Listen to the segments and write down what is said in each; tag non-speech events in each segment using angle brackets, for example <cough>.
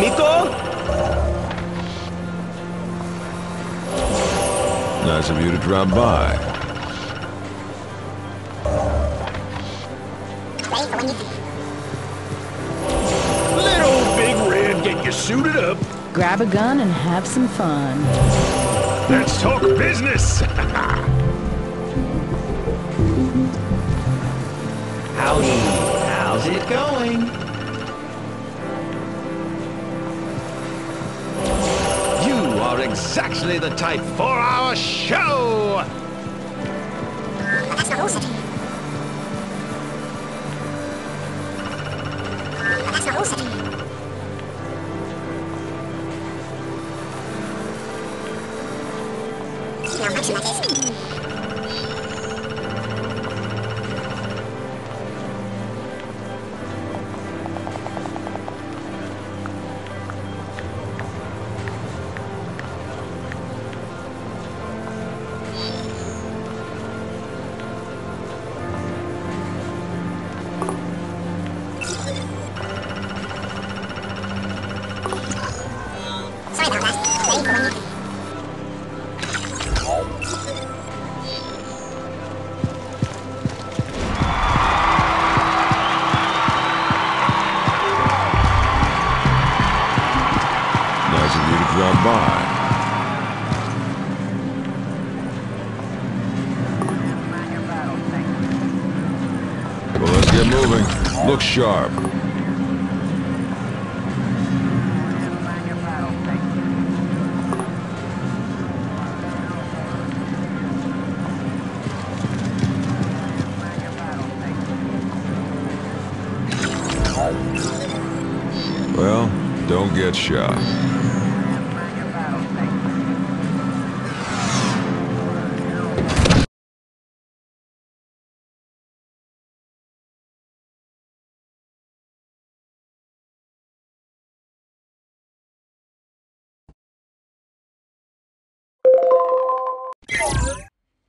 hey there, amigo! Nice of you to drop by. Little Big Red, get you suited up. Grab a gun and have some fun. Let's talk business. <laughs> Howdy. How's it going? Are exactly the type for our show! Nice of you to drop by. Well, let's get moving. Look sharp. Well, don't get shot.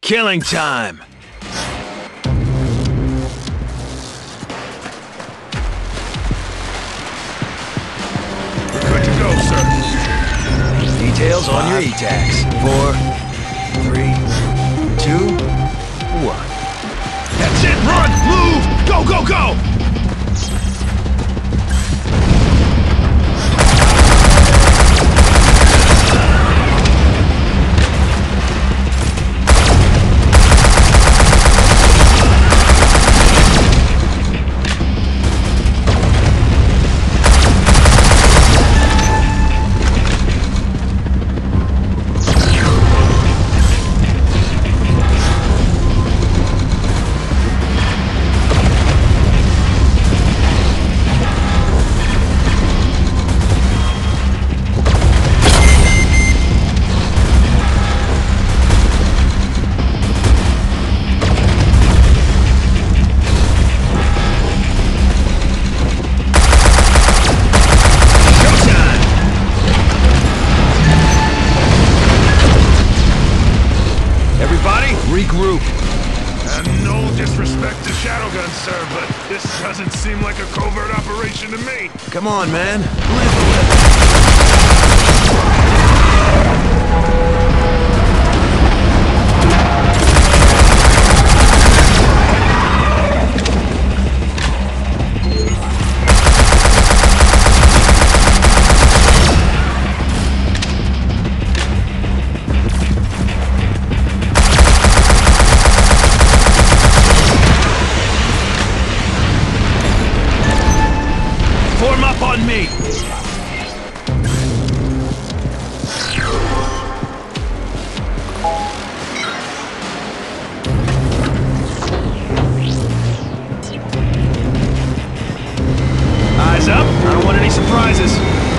Killing time. Good to go, sir. Details on your E-tags. Four, three, two, one. That's it. Run. Move. Go, go, go. Regroup. And no disrespect to Shadowgun, sir, but this doesn't seem like a covert operation to me. Come on, man. Want any surprises.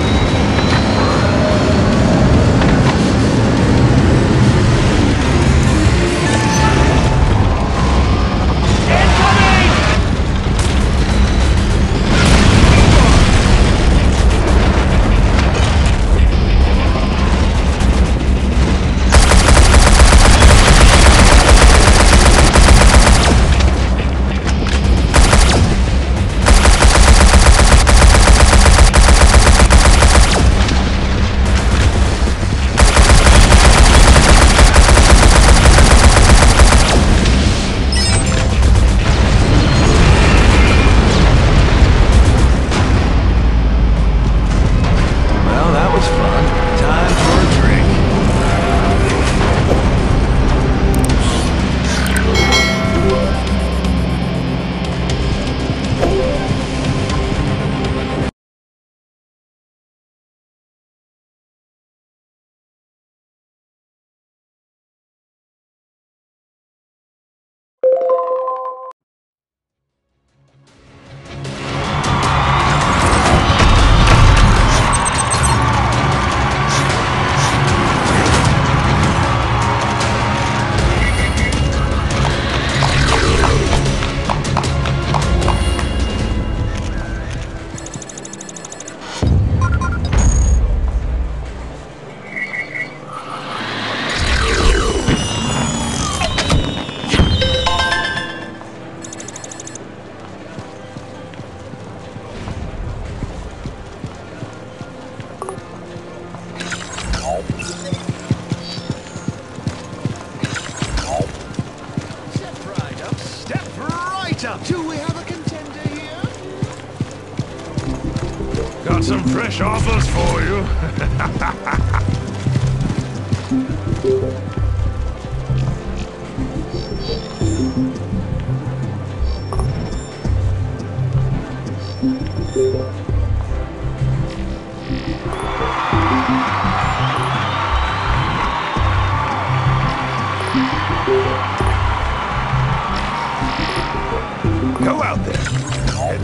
Fresh offers for you. <laughs>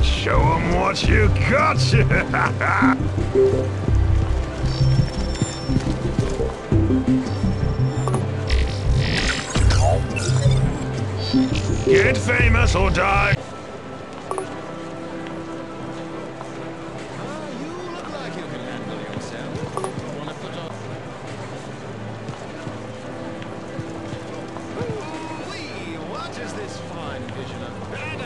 show them what you got. <laughs> Get famous or die. Ah, what is this fine vision of